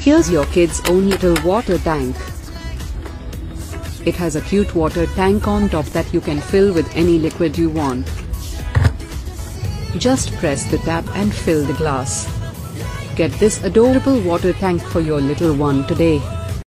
Here's your kid's own little water tank. It has a cute water tank on top that you can fill with any liquid you want. Just press the tap and fill the glass. Get this adorable water tank for your little one today.